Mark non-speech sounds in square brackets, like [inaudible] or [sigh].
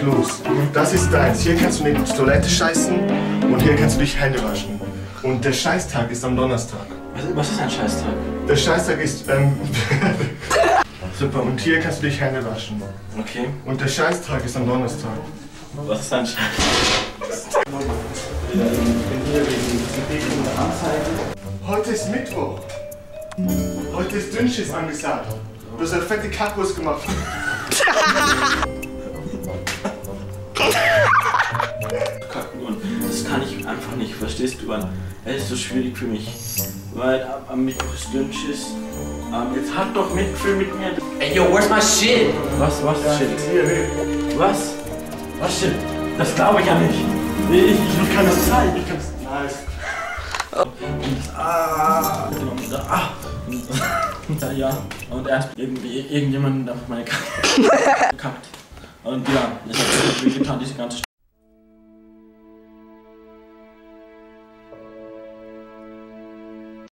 Klos. Das ist deins. Hier kannst du neben die Toilette scheißen und hier kannst du dich Hände waschen. Und der Scheißtag ist am Donnerstag. Was, was ist ein Scheißtag? Der Scheißtag ist, ähm, [laughs] super. Und hier kannst du dich Hände waschen. Okay. Und der Scheißtag ist am Donnerstag. Was ist ein Scheißtag? Heute ist Mittwoch. Heute ist Dünnschiss angesagt. Du hast eine fette Kackwurst gemacht. [laughs] Kacken und das kann ich einfach nicht, verstehst du? Weil es ist so schwierig für mich. Weil am, am Mittwoch ist Dünnschiss. Ähm, jetzt hat doch Mitgefühl mit mir. Hey yo, where's my shit? Was, was, shit? Hier, nee. Was? Was, shit? Das glaube ich ja nicht. Nee, ich, ich kann das zeigen. Ich kann's. Nice. Ah, und, ah, und, ja, ja. Und erst irgendwie irgendjemand auf meine Kacke [laughs] gekackt. Und ja, das hat wirklich wehgetan, diese ganze